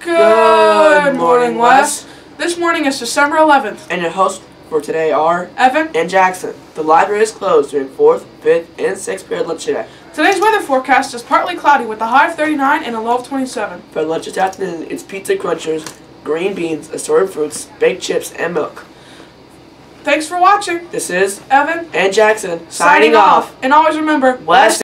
Good morning, West. This morning is December 11th. And your hosts for today are Evan, and Jackson. The library is closed during 4th, 5th, and 6th period lunch today. today's weather forecast is partly cloudy with a high of 39 and a low of 27. For lunch this afternoon, it's pizza crunchers, green beans, assorted fruits, baked chips, and milk. Thanks for watching. This is Evan, and Jackson signing off. And always remember, West